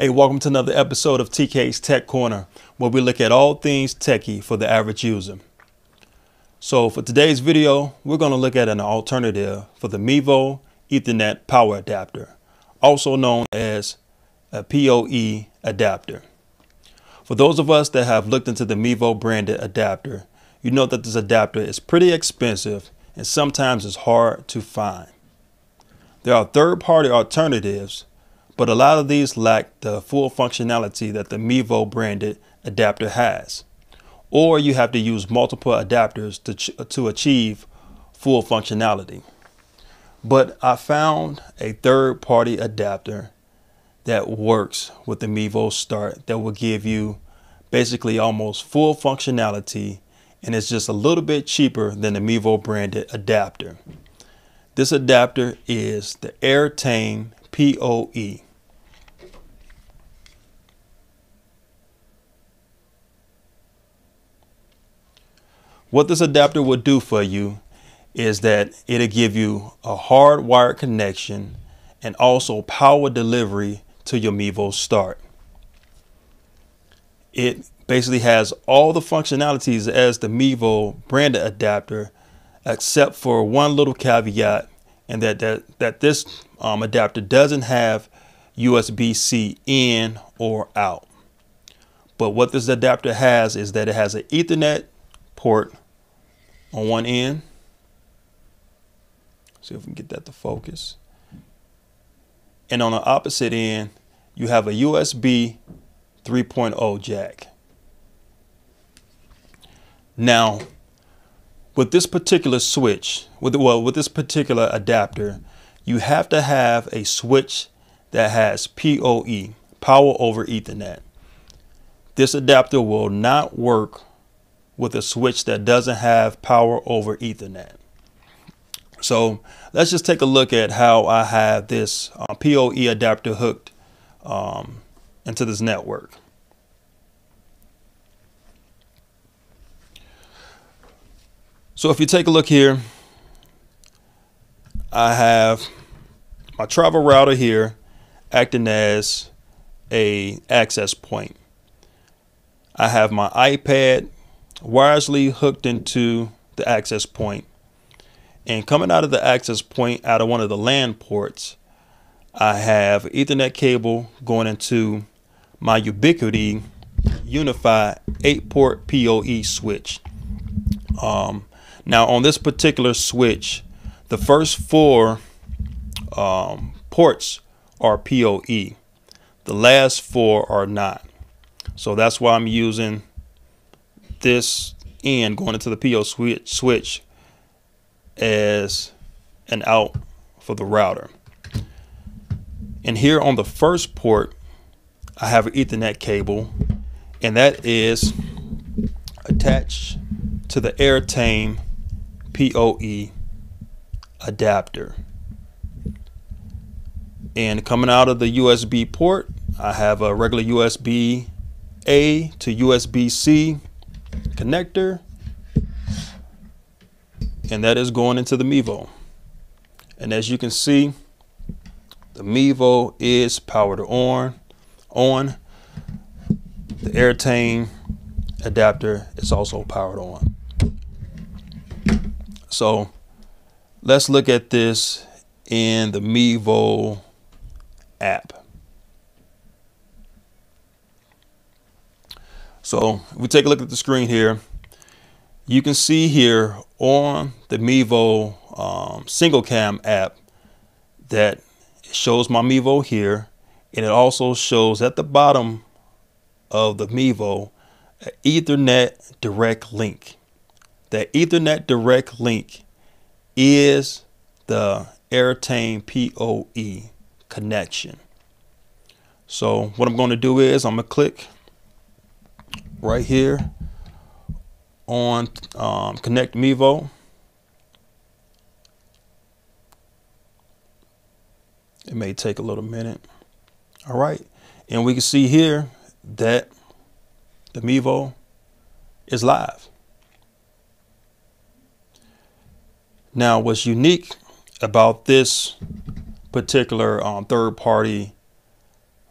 Hey, welcome to another episode of TK's Tech Corner, where we look at all things techie for the average user. So for today's video, we're going to look at an alternative for the Mevo Ethernet power adapter, also known as a PoE adapter. For those of us that have looked into the Mevo branded adapter, you know that this adapter is pretty expensive and sometimes is hard to find. There are third-party alternatives but a lot of these lack the full functionality that the Mevo branded adapter has. Or you have to use multiple adapters to, to achieve full functionality. But I found a third party adapter that works with the Mevo Start that will give you basically almost full functionality and it's just a little bit cheaper than the Mevo branded adapter. This adapter is the Airtame PoE. What this adapter will do for you is that it'll give you a hardwired connection and also power delivery to your Mevo Start. It basically has all the functionalities as the Mevo branded adapter, except for one little caveat, and that that, that this um, adapter doesn't have USB-C in or out. But what this adapter has is that it has an Ethernet port on one end. See if we can get that to focus. And on the opposite end, you have a USB 3.0 jack. Now, with this particular switch, with well, with this particular adapter, you have to have a switch that has PoE, power over Ethernet. This adapter will not work with a switch that doesn't have power over Ethernet. So let's just take a look at how I have this uh, PoE adapter hooked um, into this network. So if you take a look here, I have my travel router here acting as a access point. I have my iPad wirelessly hooked into the access point. And coming out of the access point out of one of the LAN ports, I have Ethernet cable going into my Ubiquiti UniFi 8 port PoE switch. Um, now, on this particular switch, the first four um, ports are PoE, the last four are not. So that's why I'm using this end going into the PO switch, switch as an out for the router. And here on the first port, I have an Ethernet cable, and that is attached to the Airtame PoE adapter. And coming out of the USB port, I have a regular USB A to USB C connector and that is going into the Mevo. And as you can see, the Mevo is powered on. On the Airtame adapter is also powered on. So let's look at this in the Mevo app. So we take a look at the screen here, you can see here on the Mevo um, single cam app that shows my Mevo here and it also shows at the bottom of the Mevo an Ethernet direct link. That Ethernet direct link is the Airtame PoE connection. So what I'm going to do is I'm going to click right here on um, Connect Mevo. It may take a little minute. All right. And we can see here that the Mevo is live. Now, what's unique about this particular um, third party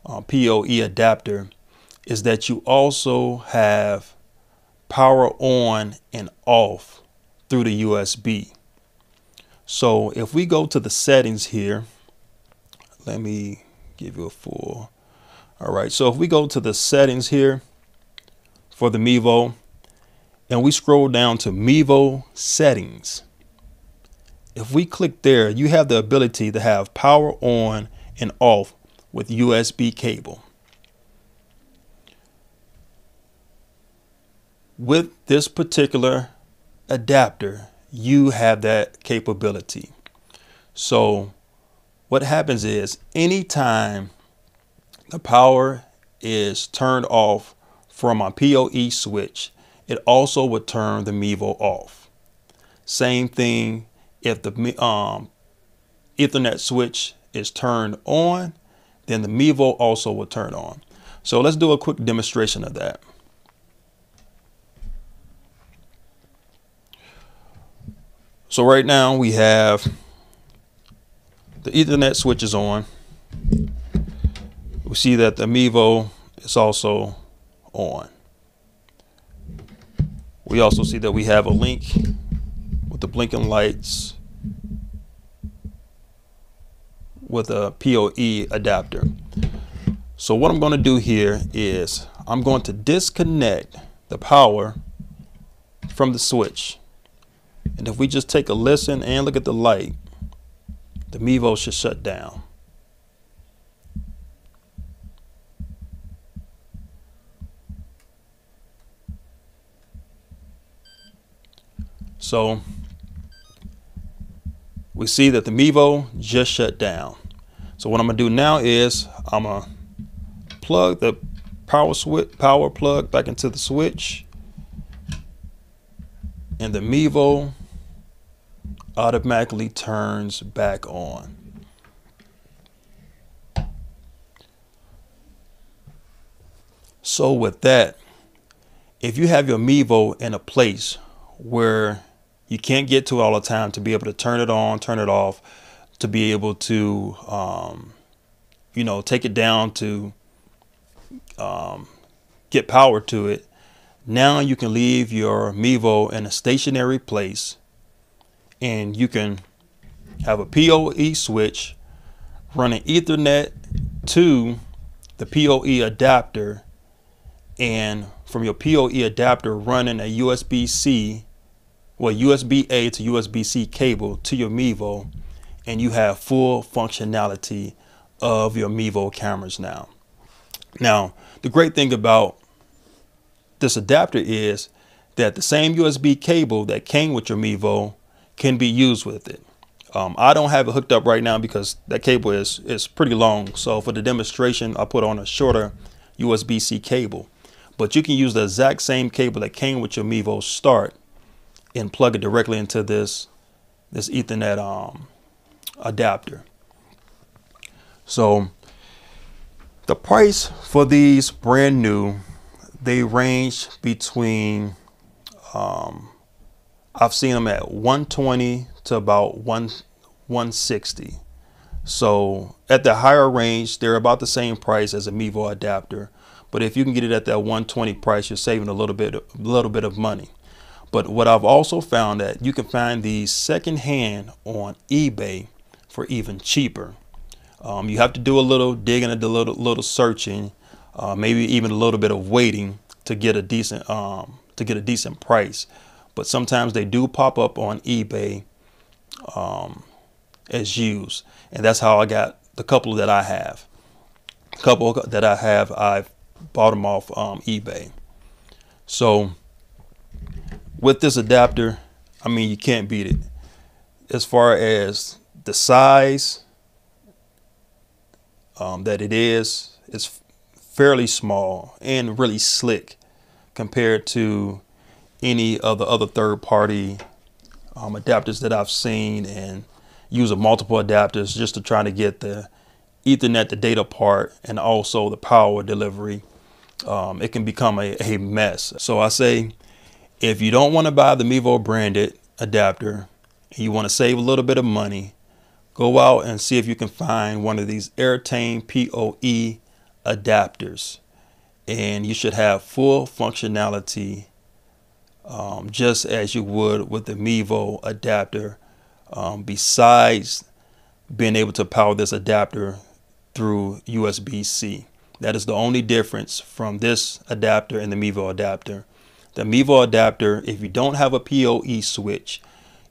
uh, PoE adapter is that you also have power on and off through the USB. So if we go to the settings here, let me give you a full. All right, so if we go to the settings here for the Mevo and we scroll down to Mevo settings, if we click there, you have the ability to have power on and off with USB cable. With this particular adapter, you have that capability. So what happens is anytime the power is turned off from my PoE switch, it also would turn the Mevo off. Same thing if the um, Ethernet switch is turned on, then the Mevo also will turn on. So let's do a quick demonstration of that. So right now we have the Ethernet switch is on. We see that the Mevo is also on. We also see that we have a link with the blinking lights with a PoE adapter. So what I'm going to do here is I'm going to disconnect the power from the switch. And if we just take a listen and look at the light, the Mevo should shut down. So we see that the Mevo just shut down. So what I'm gonna do now is I'm gonna plug the power switch power plug back into the switch and the Mevo automatically turns back on. So with that, if you have your Mevo in a place where you can't get to all the time to be able to turn it on, turn it off, to be able to, um, you know, take it down to um, get power to it. Now you can leave your Mevo in a stationary place and you can have a PoE switch running Ethernet to the PoE adapter and from your PoE adapter running a USB-C well USB-A to USB-C cable to your Mevo and you have full functionality of your Mevo cameras now. Now, the great thing about this adapter is that the same USB cable that came with your Mevo can be used with it. Um, I don't have it hooked up right now because that cable is, is pretty long. So for the demonstration, I put on a shorter USB-C cable. But you can use the exact same cable that came with your Mevo Start and plug it directly into this, this Ethernet um, adapter. So the price for these brand new, they range between um, I've seen them at 120 to about 1 160. So at the higher range, they're about the same price as a Mevo adapter. But if you can get it at that 120 price, you're saving a little bit, a little bit of money. But what I've also found that you can find these secondhand on eBay for even cheaper. Um, you have to do a little digging, and a little, little searching, uh, maybe even a little bit of waiting to get a decent um, to get a decent price but sometimes they do pop up on eBay um, as used. And that's how I got the couple that I have. A couple that I have, I've bought them off um, eBay. So with this adapter, I mean, you can't beat it. As far as the size um, that it is, it's fairly small and really slick compared to any of the other third party um, adapters that I've seen and using multiple adapters just to try to get the Ethernet, the data part, and also the power delivery. Um, it can become a, a mess. So I say, if you don't want to buy the Mevo branded adapter and you want to save a little bit of money, go out and see if you can find one of these Airtame PoE adapters and you should have full functionality um, just as you would with the Mevo adapter um, besides being able to power this adapter through USB-C. That is the only difference from this adapter and the Mevo adapter. The Mevo adapter, if you don't have a PoE switch,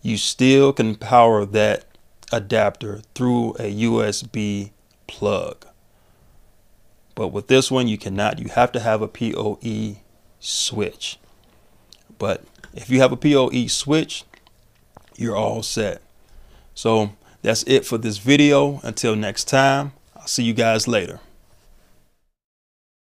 you still can power that adapter through a USB plug. But with this one, you cannot. You have to have a PoE switch. But if you have a PoE switch, you're all set. So that's it for this video. Until next time, I'll see you guys later.